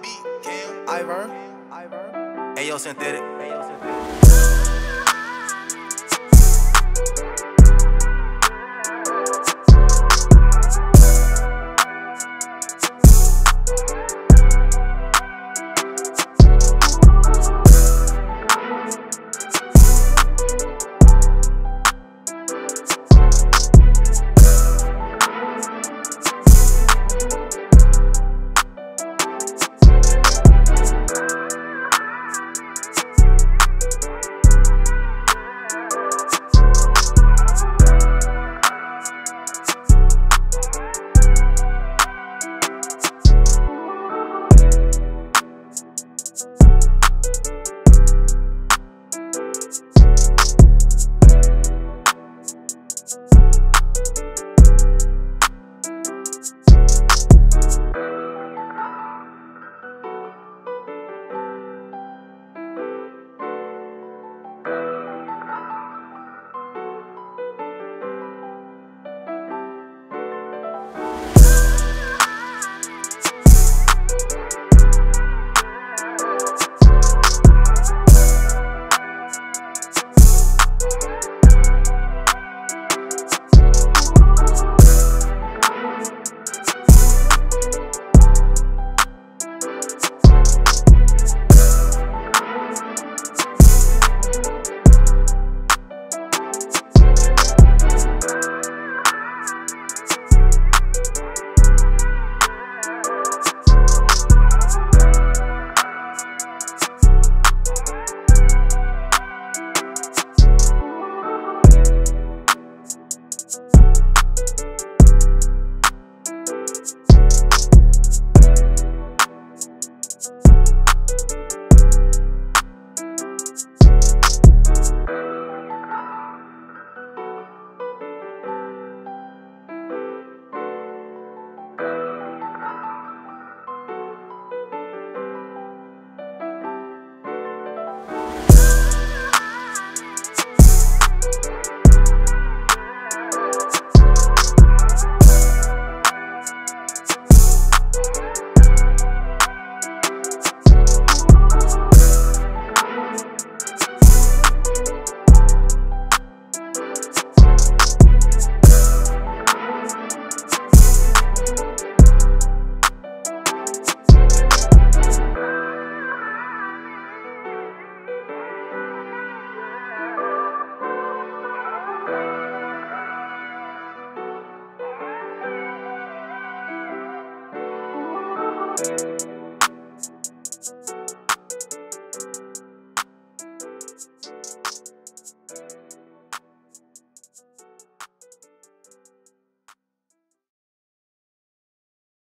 that beat, Cam. Ivern. Ayo synthetic. Ayo synthetic.